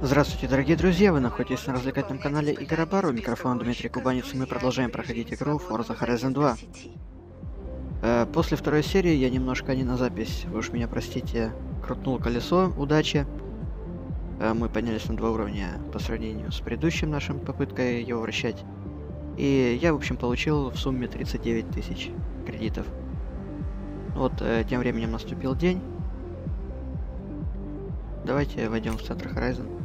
Здравствуйте, дорогие друзья! Вы находитесь на развлекательном канале Игра У микрофона Дмитрий Кубанец, и мы продолжаем проходить игру Forza Horizon 2. Э, после второй серии я немножко не на запись, вы уж меня простите, крутнул колесо, удачи. Э, мы поднялись на два уровня по сравнению с предыдущим нашим попыткой его вращать. И я, в общем, получил в сумме 39 тысяч кредитов. Вот, э, тем временем наступил день. Давайте войдем в центр Horizon.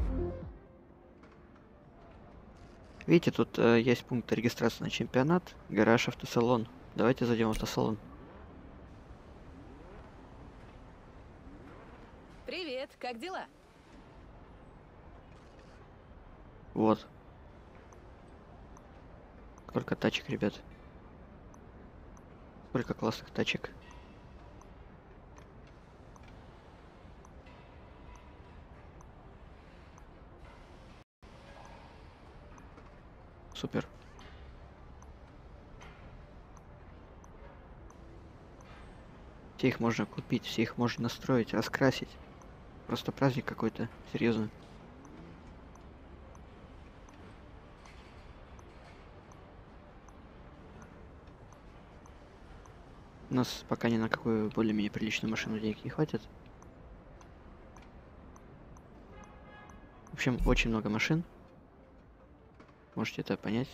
Видите, тут э, есть пункт регистрации на чемпионат, гараж, автосалон. Давайте зайдем в автосалон. Привет, как дела? Вот. Сколько тачек, ребят. Сколько классных тачек. Супер. Все их можно купить, все их можно настроить, раскрасить. Просто праздник какой-то, серьезно. У нас пока ни на какую более-менее приличную машину денег не хватит. В общем, очень много машин. Можете это понять.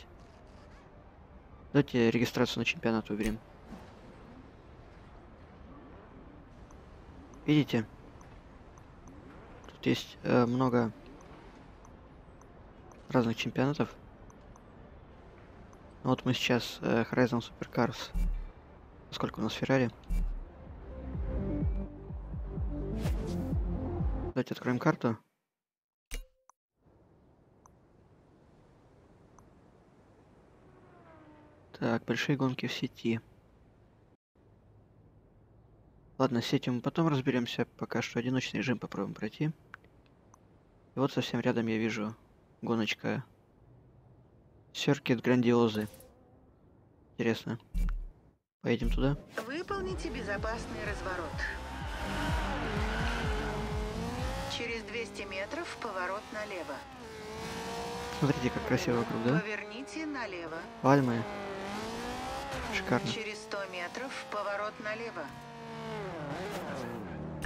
Давайте регистрацию на чемпионат выберем. Видите? Тут есть э, много разных чемпионатов. Вот мы сейчас э, Horizon Supercars. Сколько у нас Феррари? Давайте откроем карту. Так, большие гонки в сети. Ладно, с мы потом разберемся. Пока что одиночный режим попробуем пройти. И вот совсем рядом я вижу гоночка Серкет Грандиозы. Интересно. Поедем туда. Выполните безопасный разворот. Через 200 метров поворот налево. Смотрите, как красиво вокруг, да? Поверните налево. Пальмы. Шикарно. Через 100 метров поворот налево.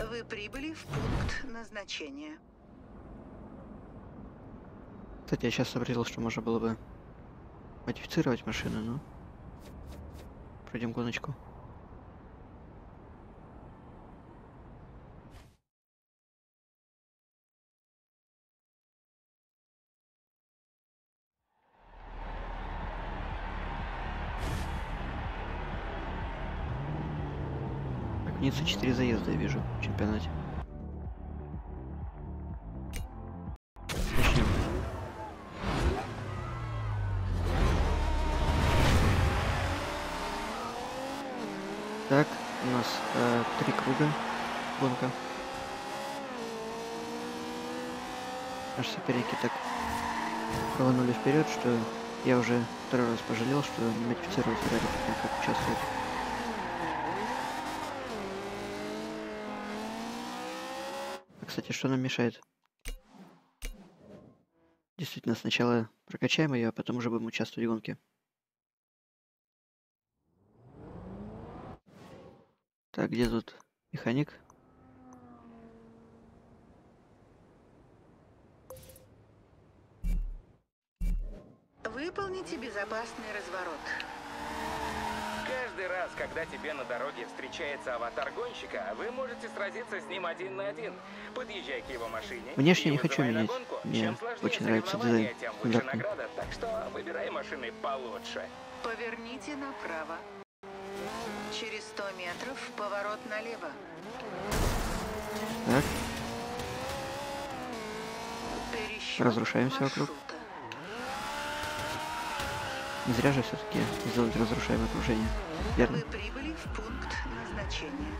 Вы прибыли в пункт назначения. Кстати, я сейчас сообразил, что можно было бы модифицировать машину, но... Пройдем гоночку. Ницца 4 заезда я вижу в чемпионате. Начнем. Так, у нас э, три круга гонка. Наши соперники так рванули вперед, что я уже второй раз пожалел, что не модифицировал Феррари, как участвовать. Кстати, что нам мешает? Действительно, сначала прокачаем ее, а потом уже будем участвовать в гонке. Так, где тут механик? Выполните безопасный разворот. Раз, когда тебе на дороге встречается аватар гонщика, вы можете сразиться с ним один на один. Подъезжай к его машине. Внешне не хочу менять. гонку. Мне Чем сложнее очень нравится дизайн. Тем выше Стандартный. награда, так что выбирай машины получше. Поверните направо. Через 100 метров поворот налево. Так, Пересчет Разрушаем всё вокруг. Не зря же все-таки сделать разрушаемое окружение. Верно? Вы прибыли в пункт назначения.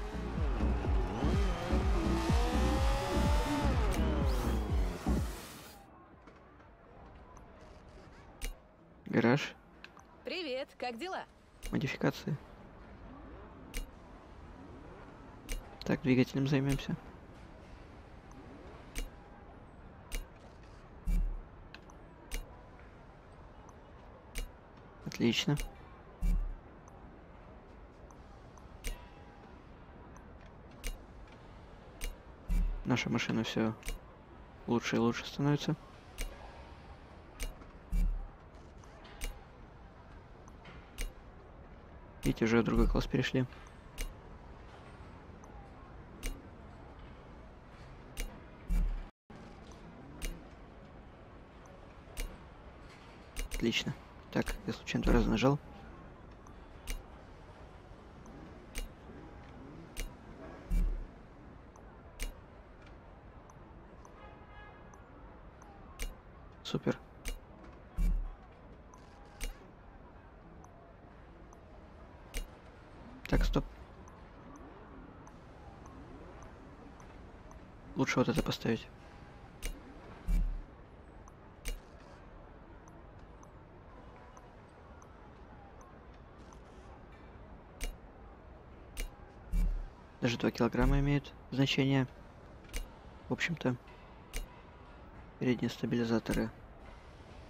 Гараж, Привет, как дела? модификации. Так, двигателем займемся. Отлично. Наша машина все лучше и лучше становится. Видите, уже в другой класс перешли. Отлично. Так, я случайно два раза нажал. Супер. Так, стоп. Лучше вот это поставить. Даже 2 килограмма имеют значение. В общем-то, передние стабилизаторы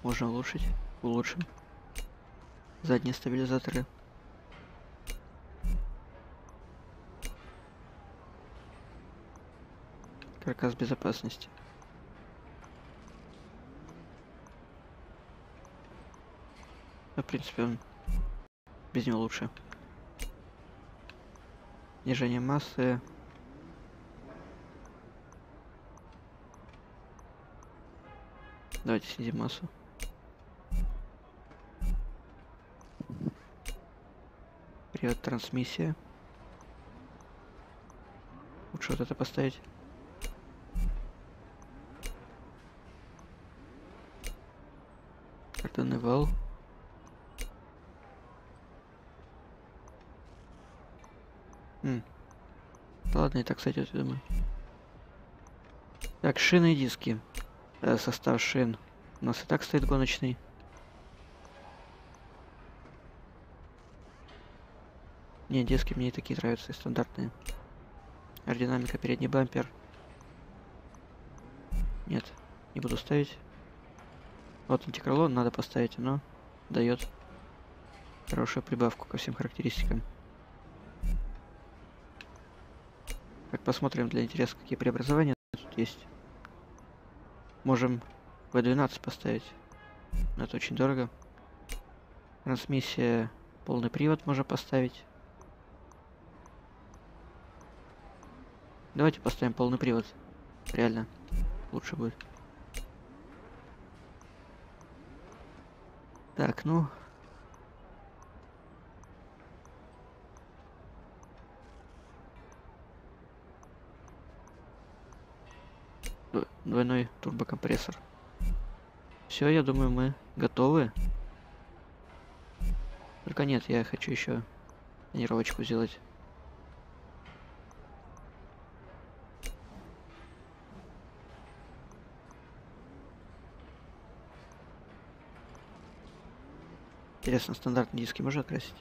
можно улучшить. Улучшим. Задние стабилизаторы. Каркас безопасности. Ну, в принципе, он без него лучше. Снижение массы. Давайте снизим массу. Привет, трансмиссия. Лучше вот это поставить. Картонный вал. М. Ладно, и так сойдет, я думаю. Так, шины и диски. Э, состав шин. У нас и так стоит гоночный. Не, диски мне и такие нравятся, и стандартные. Аэродинамика, передний бампер. Нет, не буду ставить. Вот антикрыло надо поставить, оно дает хорошую прибавку ко всем характеристикам. Так, посмотрим для интереса, какие преобразования тут есть. Можем V12 поставить. Это очень дорого. Трансмиссия, полный привод можно поставить. Давайте поставим полный привод. Реально, лучше будет. Так, ну, двойной турбокомпрессор. Все, я думаю, мы готовы. Только нет, я хочу еще тренировочку сделать. Интересно, стандартные диски можно красить?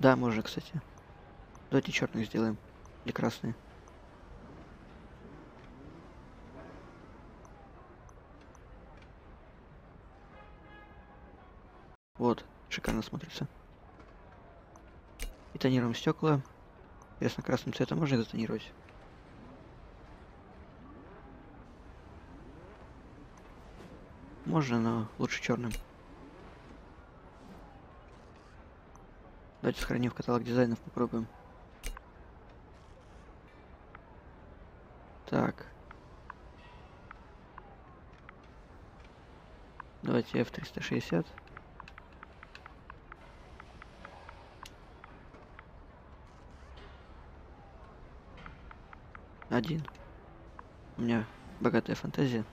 Да, можно, кстати. Давайте черных сделаем. Или красные. Шикарно смотрится. И тонируем стекла. Интересно, красным цветом можно затонировать? Можно, но лучше черным. Давайте сохраним в каталог дизайнов, попробуем. Так. Давайте F360. Один. У меня богатая фантазия.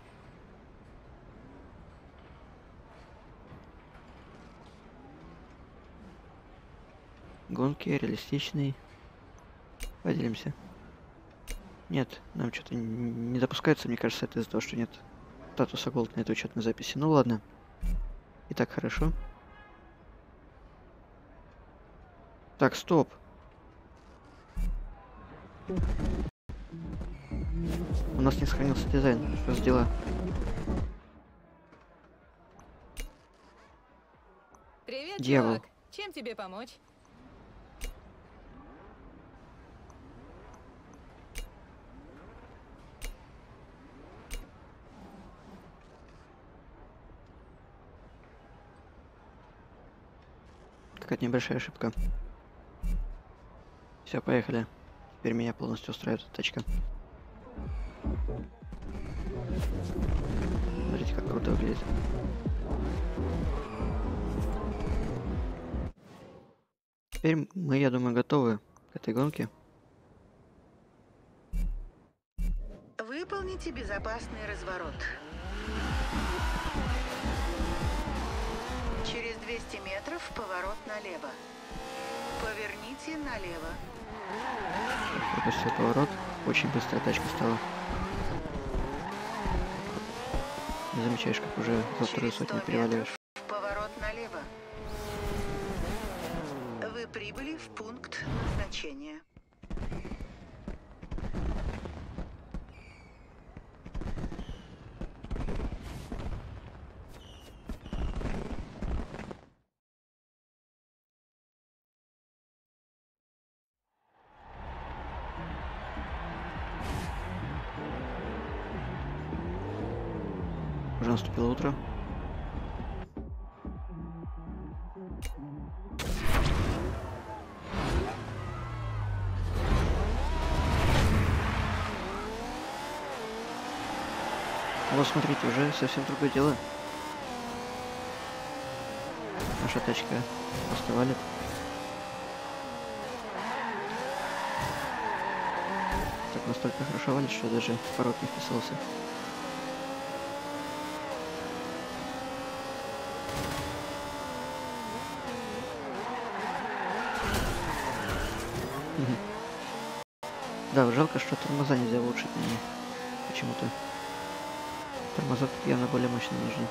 Гонки реалистичный. Поделимся. Нет, нам что-то не допускается, мне кажется, это из-за того, что нет статуса Gold на этой учетной записи. Ну ладно. И так хорошо. Так, стоп. У нас не сохранился дизайн. Что за дела? Привет, Дьявол. чувак. Чем тебе помочь? Какая-то небольшая ошибка. Все, поехали. Теперь меня полностью устраивает эта тачка. Смотрите, как круто выглядит. Теперь мы, я думаю, готовы к этой гонке. Выполните безопасный разворот. Через 200 метров поворот налево. Поверните налево. Пропустил поворот. Очень быстрая тачка стала. Не замечаешь, как уже за вторую сотню 100 переваливаешь. Уже наступило утро. Вот смотрите, уже совсем другое дело. Наша тачка просто валит. Так настолько хорошо валит, что даже в порог не вписался. Жалко, что тормоза нельзя улучшить ней. Почему-то. Тормоза тут явно более мощные нужны.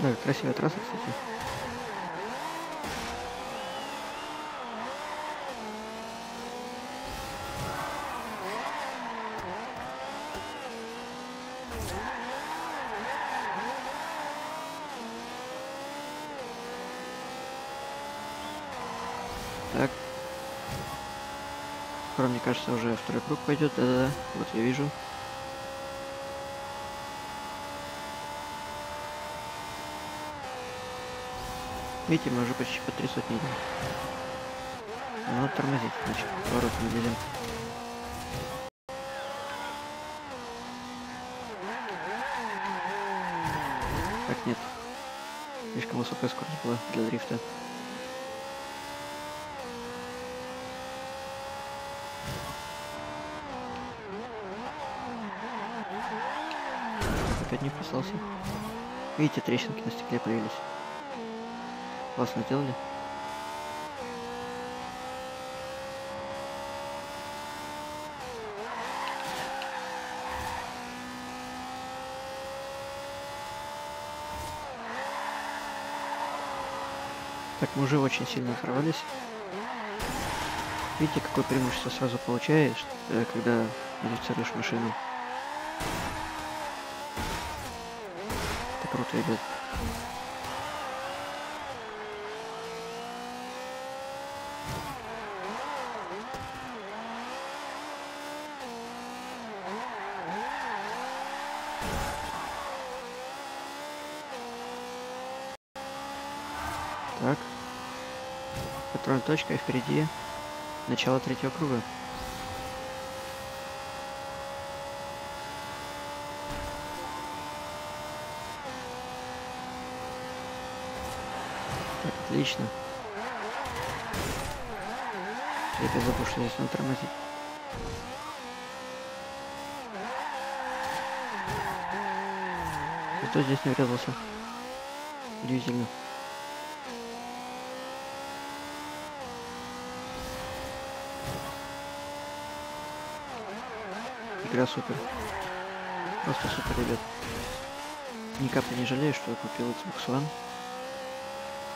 Да, красивая трасса, кстати. Кажется, уже второй круг пойдет. Да-да-да. Вот я вижу. Видите, мы уже почти по три сотни идем. Надо тормозить, значит, поворот не лезем. Так, нет. Слишком высокая скорость была для дрифта. Вписался. Видите, трещинки на стекле появились. Классно сделали. Так, мы уже очень сильно оторвались. Видите, какое преимущество сразу получаешь, э, когда модифицируешь машину. Круто, ребят. Так. Контрольная точка впереди начало третьего круга. Так, отлично. Опять забыл, что здесь надо тормозить. Кто здесь не врезался? Удивительно. Игра супер. Просто супер, ребят. Ни капли не жалею, что я купил Xbox One.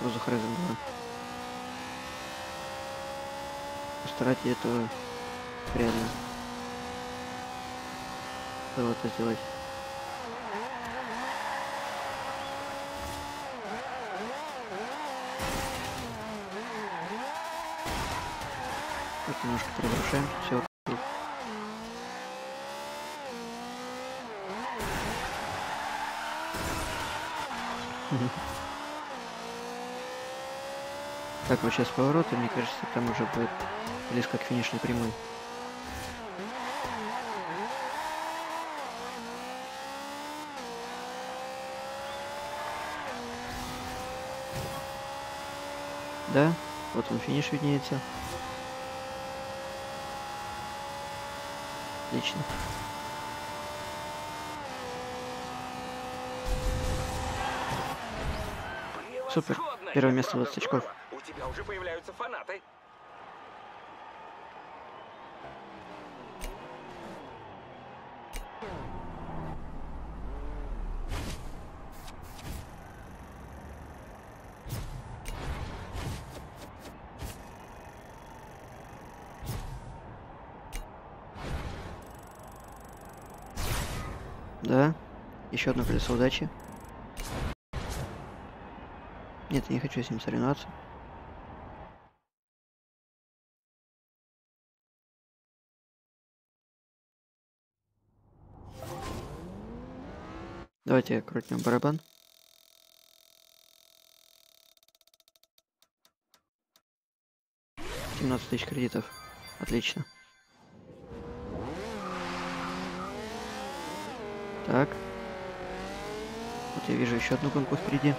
Forza Horizon 2. Просто ради этого реально было это сделать. Так, немножко разрушаем все. Так, вот сейчас повороты, мне кажется, там уже будет близко к финишной прямой. Да, вот он финиш виднеется. Отлично. Супер. Первое место правда 20 очков. Тебя уже появляются фанаты. Да. Еще одно колесо удачи. Нет, я не хочу с ним соревноваться. Давайте крутим барабан. Семнадцать тысяч кредитов. Отлично. Так. Вот я вижу еще одну гонку впереди.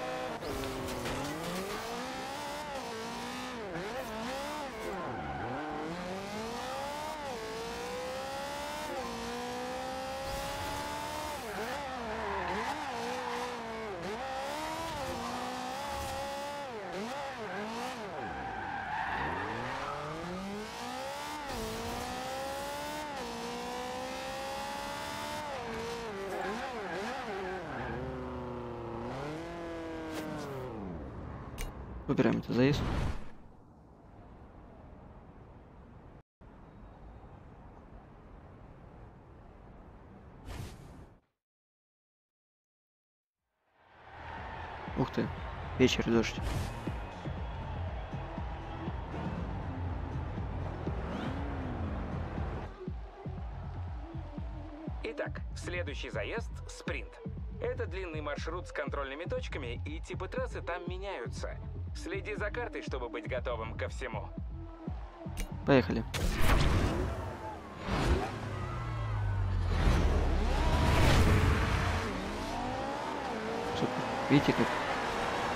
Выбираем это заезд. Ух ты, вечер дождь. Итак, следующий заезд – спринт. Это длинный маршрут с контрольными точками, и типы трассы там меняются. Следи за картой, чтобы быть готовым ко всему. Поехали. Видите, как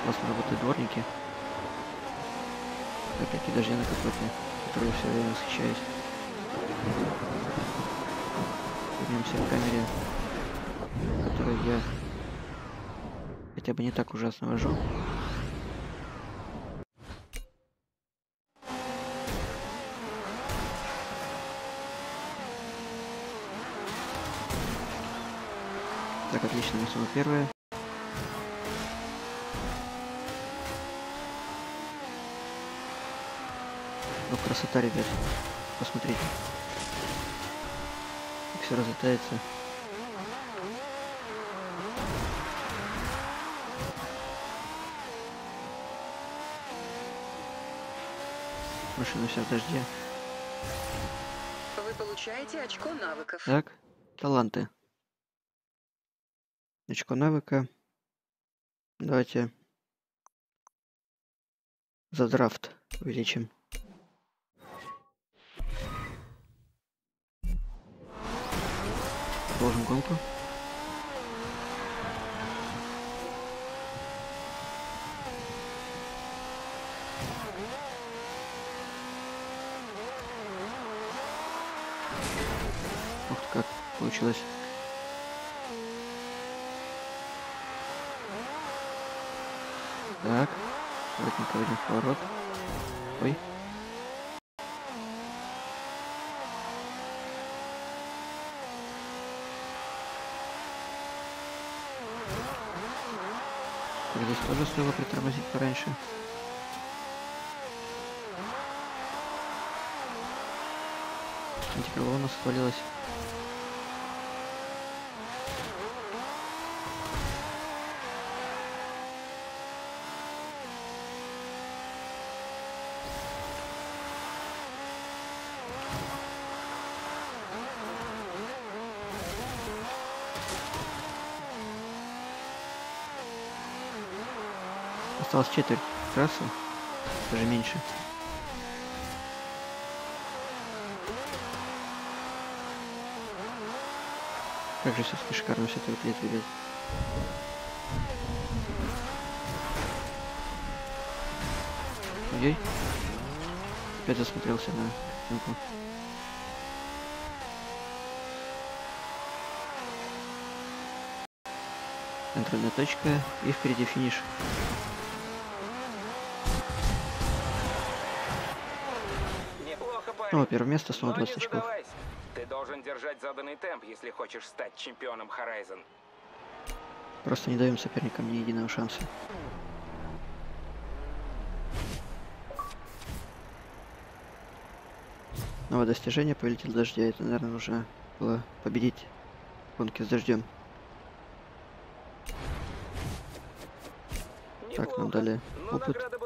классно работают дворники? Опять-таки даже я на капоте, который все время восхищаюсь. Вернемся к камере, которую я хотя бы не так ужасно вожу. Самое первое. Ну, красота, ребят. Посмотрите. Как все разлетается. Машина вся в дожде. Вы получаете очко навыков. Так, таланты. Очко навыка. Давайте за драфт увеличим. Продолжим гонку. Ух как получилось. Так. Плотненько один поворот. Ой. Здесь тоже стоило притормозить пораньше. Антикрыло у нас свалилось. Осталось четверть трассы, даже меньше. Как же все-таки шикарно все это выглядит, ребят. Ой, опять засмотрелся на картинку. Контрольная точка и впереди финиш. Неплохо, парень. Ну, первое место, снова Но не 20 очков. Ты должен держать заданный темп, если хочешь стать чемпионом Horizon. Просто не даем соперникам ни единого шанса. Новое достижение, повелитель дождя. Это, наверное, нужно было победить в гонке с дождем. Так, нам дали Но опыт.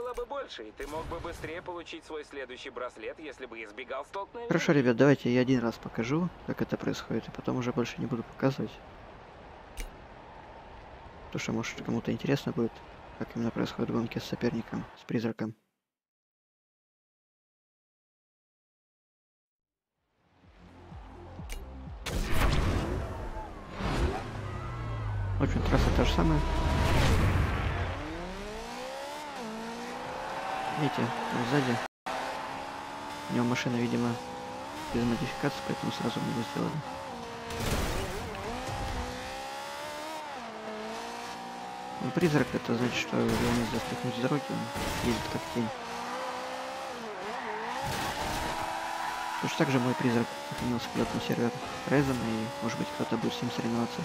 И ты мог бы быстрее получить свой следующий браслет, если бы избегал столкновений. Хорошо, ребят, давайте я один раз покажу, как это происходит, и потом уже больше не буду показывать. Потому что, может, кому-то интересно будет, как именно происходят гонки с соперником, с призраком. В общем, трасса та же самая. Видите, он сзади. У него машина, видимо, без модификации, поэтому сразу мы его сделали. Ну, призрак это значит, что его нельзя стряхнуть с дороги, он ездит как тень. Точно так же мой призрак сохранился когда-то на сервер Резом, и может быть кто-то будет с ним соревноваться.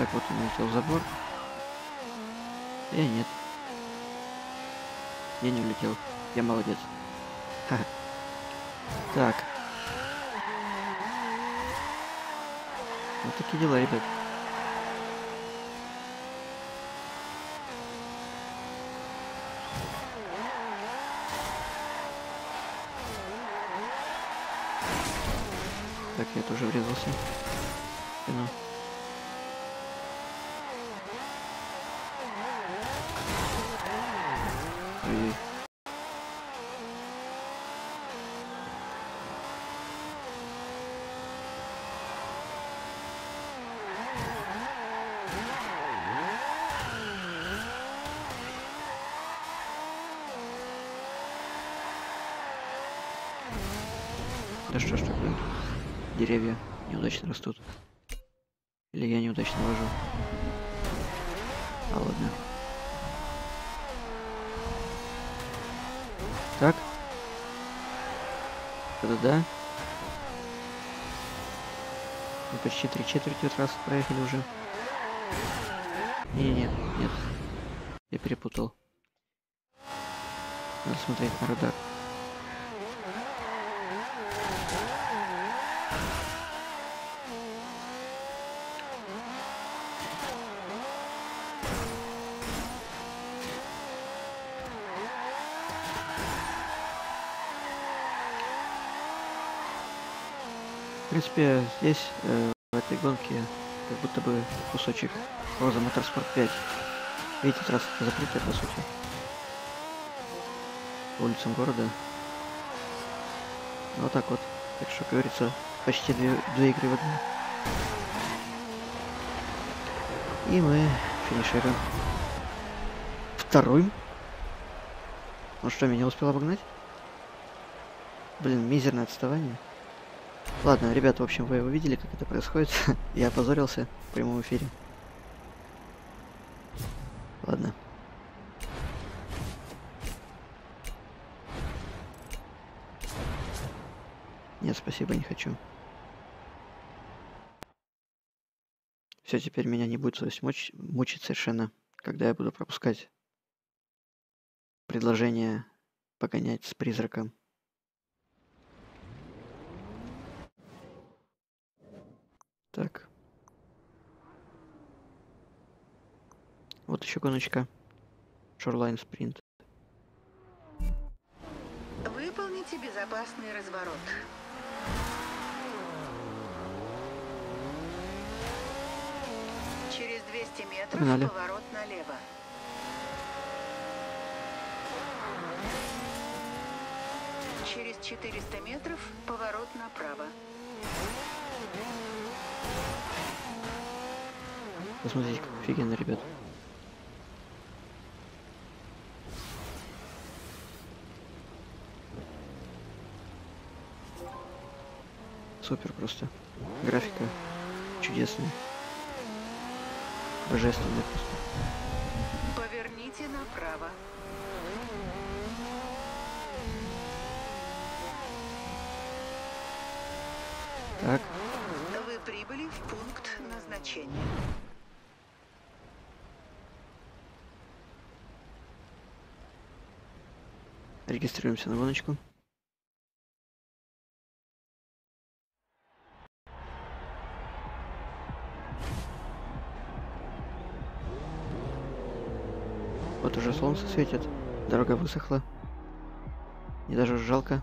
Так, вот он улетел в забор. Я нет. Я не улетел. Я молодец. Ха-ха. Так. Вот такие дела, ребят. Так, я тоже врезался. в Спину. Ой-ой. Да что ж такое? Деревья неудачно растут. Или я неудачно вожу. А ладно. Так. Это да. Мы почти три четверти раз проехали уже. Не-не-не, нет. Я перепутал. Надо смотреть на радар. Принципе, здесь, э, в этой гонке, как будто бы кусочек Роза Моторспорт 5. Видите, трасса закрытая, по сути. По улицам города. Вот так вот. Так что, как говорится, почти две, две игры в одну. И мы финишируем. Вторым. Он что, меня успел обогнать? Блин, мизерное отставание. Ладно, ребята, в общем, вы увидели, как это происходит. Я опозорился в прямом эфире. Ладно. Нет, спасибо, не хочу. Все, теперь меня не будет совесть муч... мучить совершенно, когда я буду пропускать предложение погонять с призраком. Так. Вот еще гоночка. Shoreline Sprint. Выполните безопасный разворот. Через 200 метров Погнали. поворот налево. Через 400 метров поворот направо. Посмотрите, как офигенно, ребят. Супер просто. Графика чудесная. Божественная просто. Поверните направо. Так, Вы прибыли в пункт назначения. Регистрируемся на гоночку. Вот уже солнце светит, дорога высохла. И даже жалко,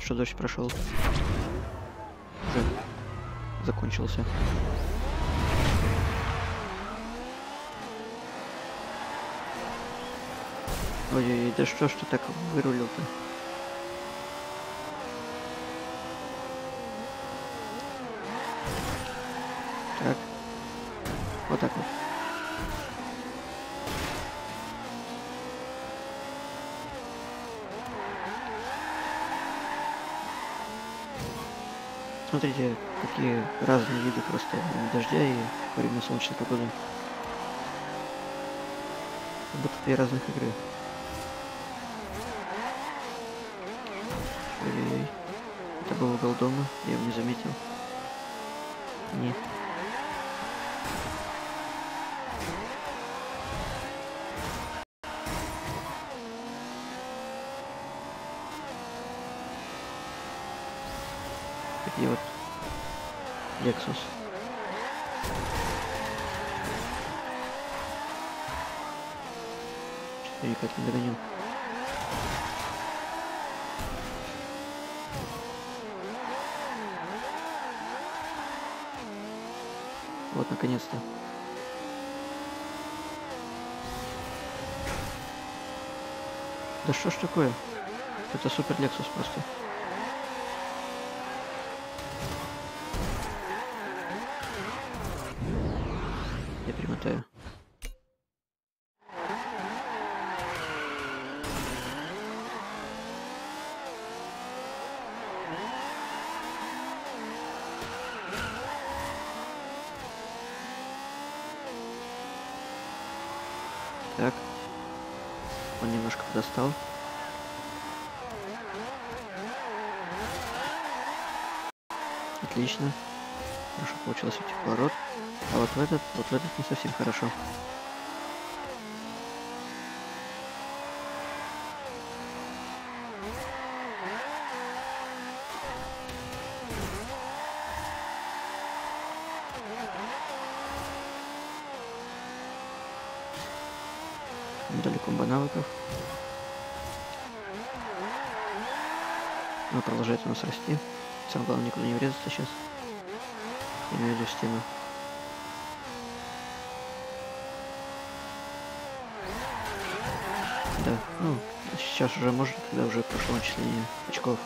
что дождь прошел. Уже закончился. Ой-ой-ой, да что ж ты так вырулил-то? Так. Вот так вот. Смотрите, какие разные виды просто дождя и время солнечной погоды. Будто две разных игры. Ой-ой-ой. Это был угол дома, я его не заметил. Нет. Такие вот Lexus. Что-то никак не догоню. Вот, наконец-то. Да что ж такое? Это супер Lexus просто. Я перемотаю. Так. Он подостал. Отлично. Хорошо получилось уйти в поворот. А вот в этот, вот в этот не совсем хорошо. Дали комбо навыков. Она продолжает у нас расти. Самое главное никуда не врезаться сейчас. Имею в виду стену. Да, ну, сейчас уже может, когда уже прошло начисление очков.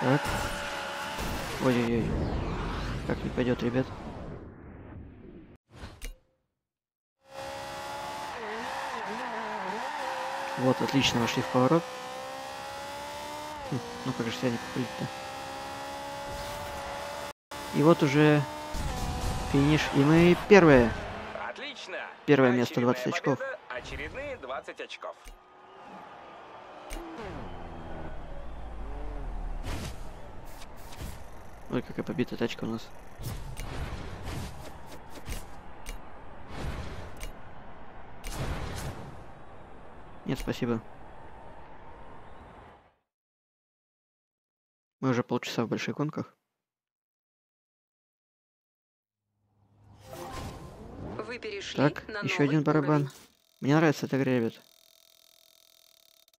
Так. Ой-ой-ой. Как не пойдет, ребят. Вот, отлично, вошли в поворот. Хм, Ну как же себя не попалить-то? И вот уже финиш. И мы первые. Отлично! Первое место, Очередная 20 очков. победа, Очередные 20 очков. Ой, какая побитая тачка у нас. Нет, спасибо. Мы уже полчаса в больших гонках. Вы перешли Так, на еще один барабан. уровень. Мне нравится эта игра, ребят.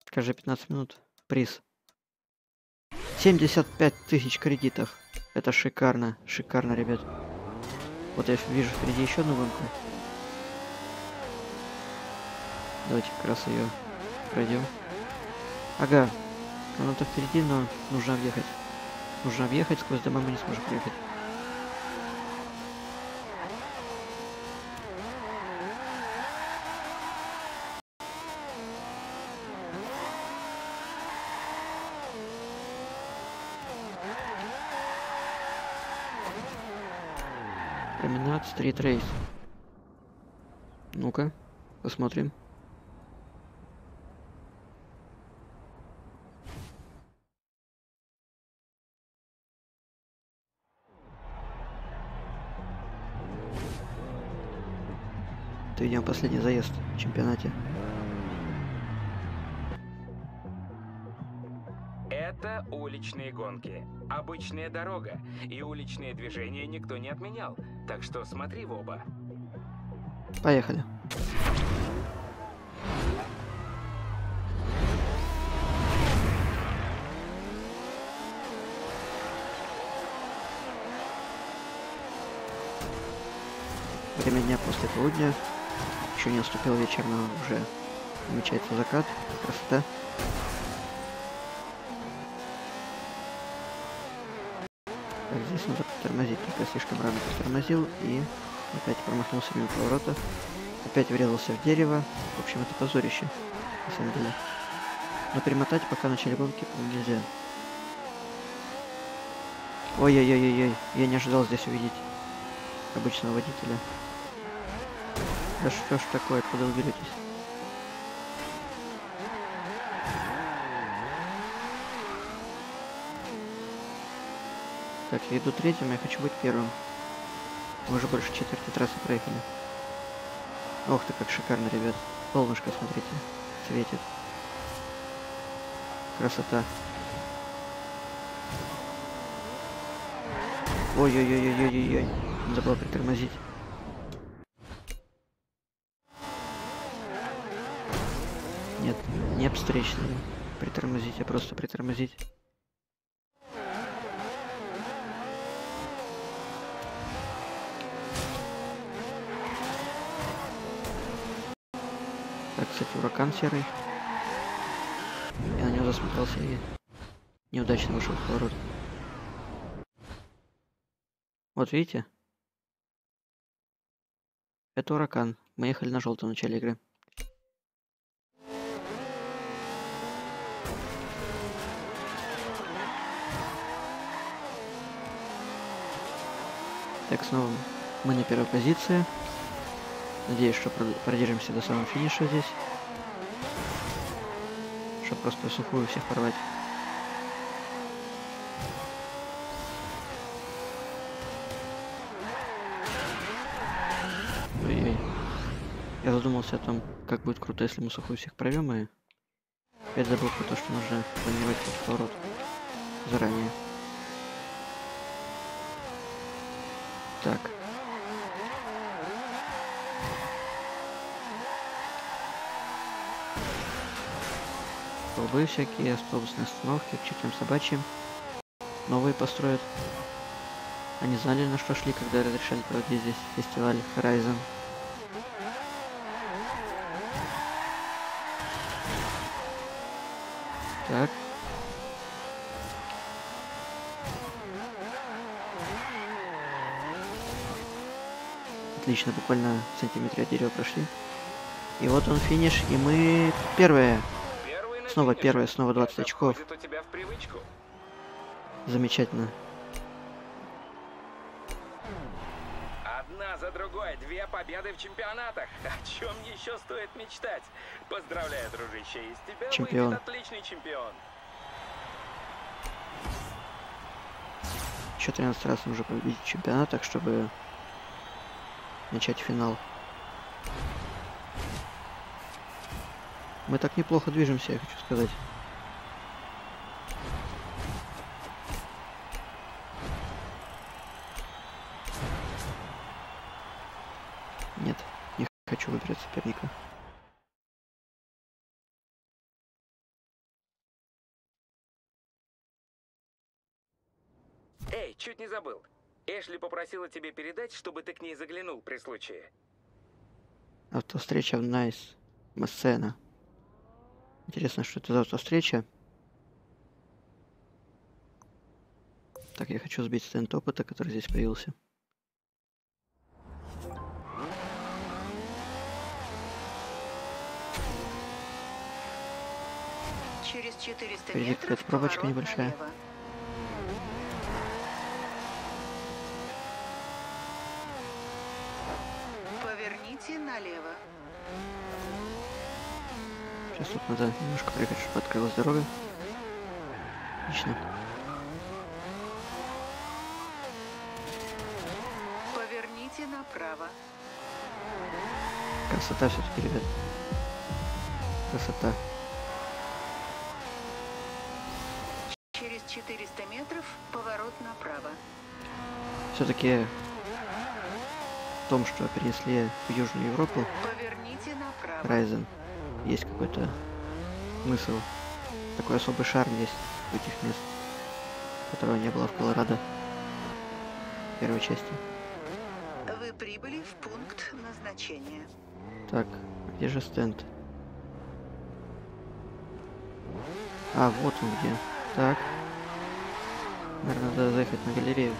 Каждые 15 минут приз. 75 тысяч кредитов. Это шикарно, шикарно, ребят. Вот я вижу впереди еще одну гонку. Давайте как раз ее пройдем. Ага, она-то впереди, но нужно объехать. Нужно объехать, сквозь дома мы не сможем проехать. Променад, стрит рейс. Ну-ка, посмотрим. Видимо, последний заезд в чемпионате. Это уличные гонки. Обычная дорога. И уличные движения никто не отменял. Так что смотри в оба. Поехали. Время дня после полудня. Еще не наступил вечер, но уже намечается закат. Красота. Так, здесь надо тормозить. Только слишком рано тормозил и опять промахнулся мимо поворота. Опять врезался в дерево. В общем, это позорище, на самом деле. Но перемотать пока начали гонки нельзя. Ой-ой-ой-ой-ой, я не ожидал здесь увидеть обычного водителя. Да что ж такое, куда вы? Так, я иду третьим, я хочу быть первым. Мы уже больше четверти трассы проехали. Ох ты, как шикарно, ребят. Солнышко, смотрите, светит. Красота. Ой-ой-ой-ой-ой-ой. Надо было притормозить. Встречную. Притормозить, а просто притормозить. Так, кстати, ураган серый. Я на него засмотрелся и неудачно вышел в поворот. Вот видите? Это ураган. Мы ехали на желтом в начале игры. Снова мы на первой позиции. Надеюсь, что прод- продержимся до самого финиша здесь. Чтобы просто сухую всех порвать. Я задумался о том, как будет круто, если мы сухую всех порвем, и опять забыл про то, что нужно планировать этот поворот заранее. Так. Столбы всякие, автобусные остановки, к чертям собачьим. Новые построят. Они знали, на что шли, когда разрешали проводить здесь фестиваль Horizon. Так. Отлично, буквально в сантиметре от дерева прошли. И вот он финиш, и мы первые. Первый Снова первое, снова 20 Это очков. Замечательно. Одна за другой, две победы в чемпионатах. О чем еще стоит мечтать? Поздравляю, дружище, из тебя Чемпион. выйдет отличный чемпион. Еще 13 раз нужно победить в чемпионатах, чтобы начать финал. Мы так неплохо движемся, я хочу сказать. Нет, не хочу выбирать соперника. Эй, чуть не забыл. Эшли попросила тебе передать, чтобы ты к ней заглянул при случае. Автовстреча в Nice Massena. Интересно, что это за автовстреча? Так, я хочу сбить стенд опыта, который здесь появился. Через 400 Впереди метров пробочка небольшая. налево. Поверните налево. Сейчас тут надо немножко проехать, чтобы открылась дорога. Отлично. Поверните направо. Красота все-таки, ребят. Красота. Через 400 метров поворот направо. Все-таки в том, что перенесли в Южную Европу. Райзен, есть какой-то смысл. Такой особый шарм есть в этих мест, которого не было в Колорадо в первой части. Вы прибыли в пункт назначения. Так, где же стенд? А, вот он где. Так. Наверное, надо заехать на галерею.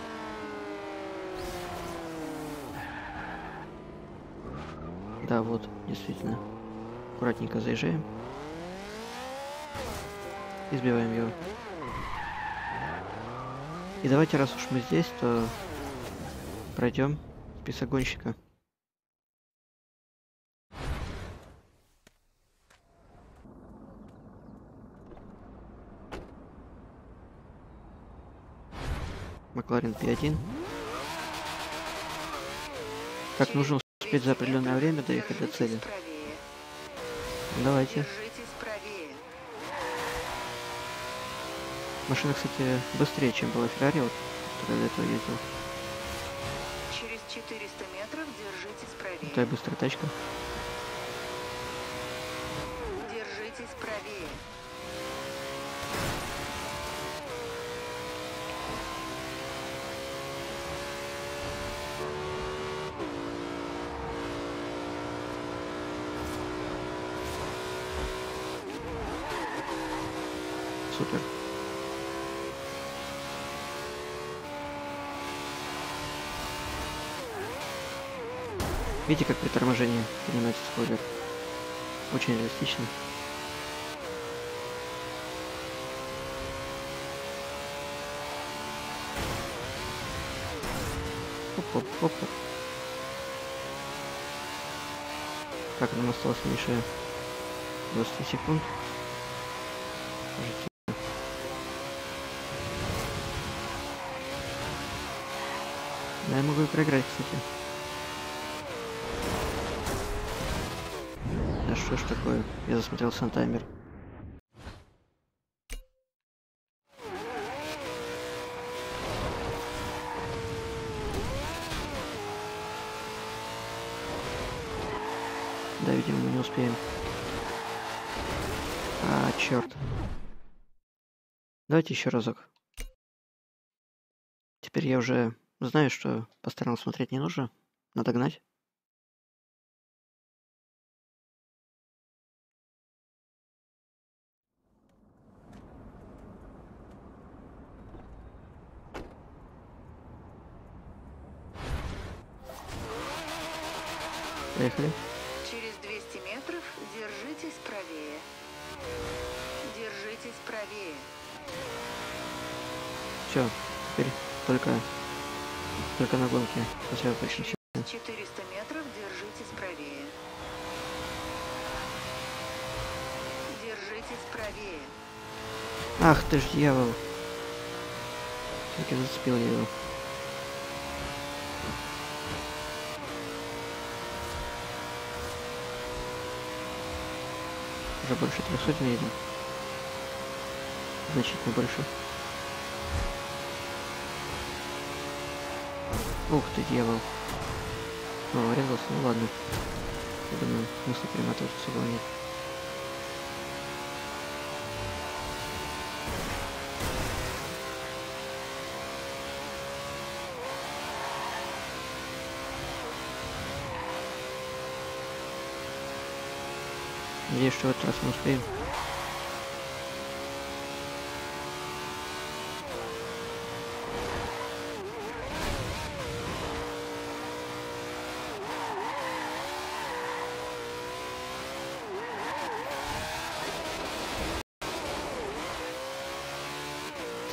Да, вот, действительно. Аккуратненько заезжаем. И сбиваем его. И давайте, раз уж мы здесь, то пройдем список гонщика. Макларен P1. Так, нужно успеть за определенное время доехать до цели. Давайте. Машина, кстати, быстрее, чем была Феррари, вот, которая до этого ездил. Через 400 метров держитесь правее. Такая быстрая тачка. Держитесь правее. Супер. Видите, как при торможении поднимается спойлер? Очень реалистично. Оп-оп-оп. Так, нам осталось меньше 20 секунд. И проиграть, кстати. Да что ж такое? Я засмотрелся на таймер. Да, видимо, мы не успеем. А, черт. Давайте еще разок. Теперь я уже знаю, что по сторонам смотреть не нужно. Надо гнать. Поехали. Через 200 метров держитесь правее. Держитесь правее. Все, теперь только только на гонке сосредоточимся. 400 метров держитесь правее. Держитесь правее. Ах ты ж дьявол. Зацепил я его. Уже больше 300 едем. Значительно больше. Ух ты, дьявол. О, врезался, ну ладно. Я думаю, смысла перематывать особо нет. Надеюсь, что в этот раз мы успеем.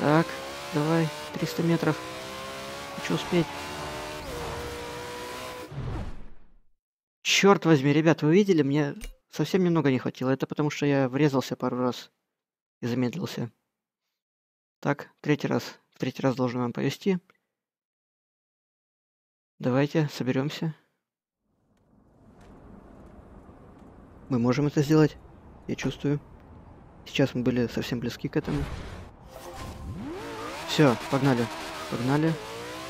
Так, давай, 300 метров. Хочу успеть. Черт возьми, ребят, вы видели, мне совсем немного не хватило. Это потому что я врезался пару раз и замедлился. Так, третий раз. В третий раз должен вам повести. Давайте, соберемся. Мы можем это сделать. Я чувствую. Сейчас мы были совсем близки к этому. Все, погнали. Погнали.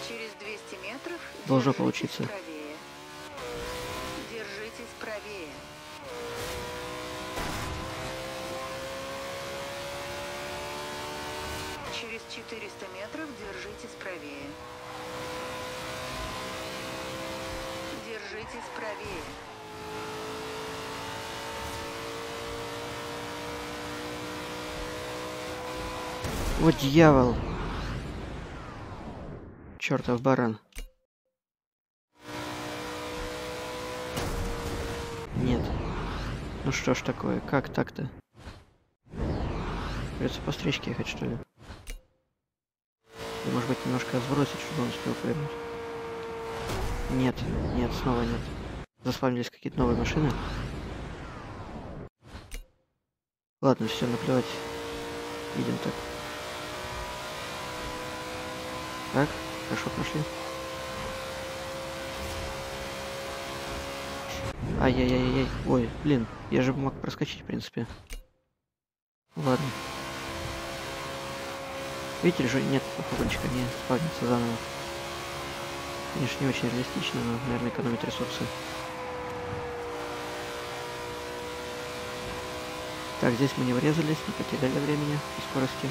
Через 200 метров Должно получиться. правее. Держитесь правее. Через 400 метров держитесь правее. Держитесь правее. Вот дьявол. Чертов баран. Нет. Ну что ж такое, как так-то? Придется по встречке ехать, что ли? Или, может быть, немножко сбросить, чтобы он успел повернуть? Нет, нет, снова нет. Заспавнились какие-то новые машины. Ладно, все, наплевать. Идем так. Так, хорошо прошли. Ай-яй-яй-яй. Ой, блин, я же мог проскочить, в принципе. Ладно. Видите, же нет погонщика, не спавнится заново. Конечно, не очень реалистично, но, наверное, экономит ресурсы. Так, здесь мы не врезались, не потеряли времени и скорости.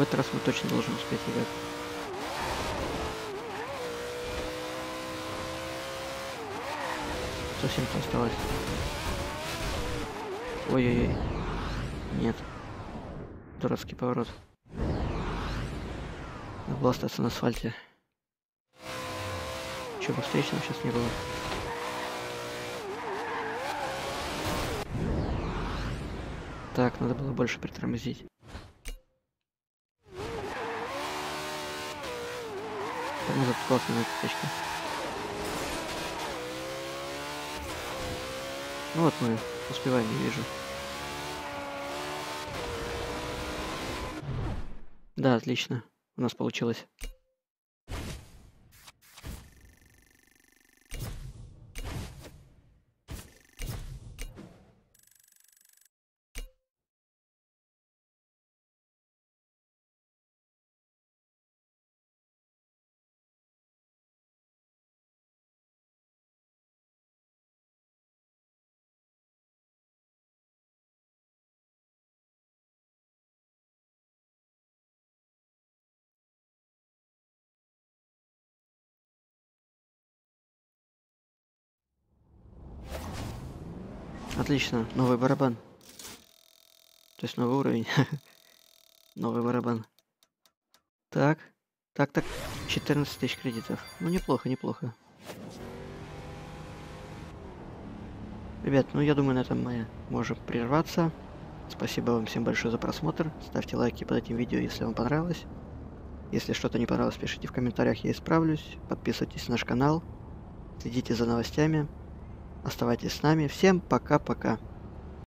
В этот раз мы точно должны успеть, ребят. Совсем-то осталось. Ой-ой-ой. Нет. Дурацкий поворот. Надо было остаться на асфальте. Че бы встречного сейчас не было. Так, надо было больше притормозить. Классный на этой точке. Ну вот мы успеваем, я вижу. Да, отлично. У нас получилось. Отлично, новый барабан. То есть новый уровень. новый барабан. Так, так, так, 14 тысяч кредитов. Ну, неплохо, неплохо. Ребят, ну я думаю, на этом мы можем прерваться. Спасибо вам всем большое за просмотр. Ставьте лайки под этим видео, если вам понравилось. Если что-то не понравилось, пишите в комментариях, я исправлюсь. Подписывайтесь на наш канал. Следите за новостями. Оставайтесь с нами. Всем пока-пока.